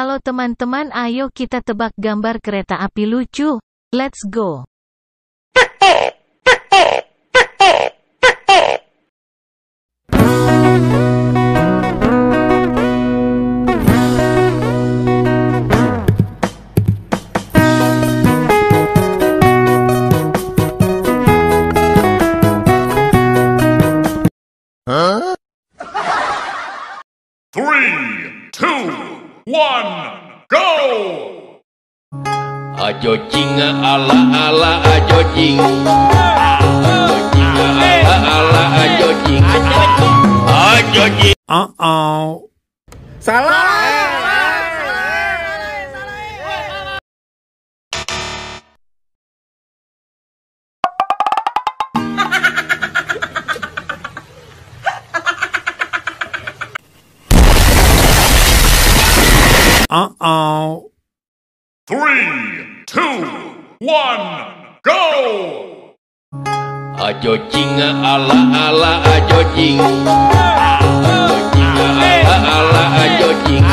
Halo teman-teman ayo kita tebak gambar kereta api lucu. Let's go. Three, two, one, go! Ajo jinga ala ala ajo jing Ajo jinga ala ala ajo jing Ajo jing Uh-oh. Uh oh. Three, two, one, go! Ajo ching ala ala ajo ching Ajo a ala ala ajo ching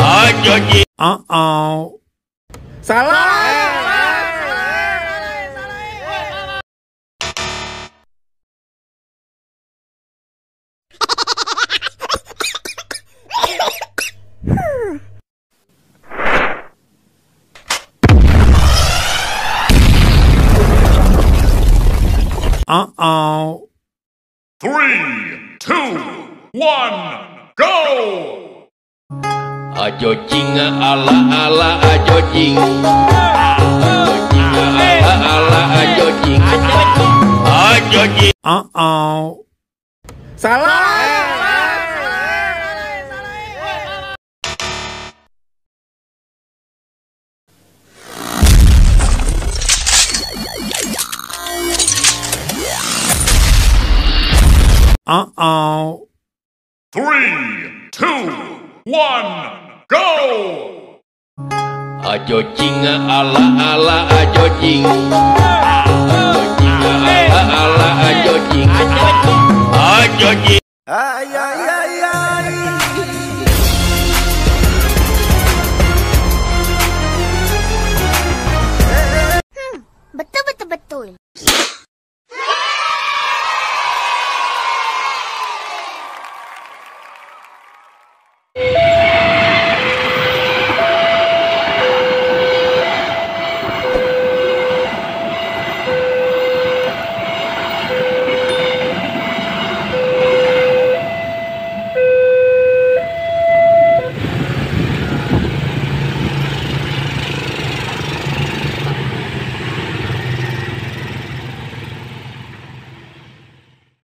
Ajo ching Uh oh Salah Uh-oh. Uh-oh. Three, two, one, go! Ajo jinga ala ala ajo jing Ajo jinga ala ala ajo jing Ajo jing Uh-oh. Uh-oh. Three, two, one, go! Ajo jinga ala ala ajo jing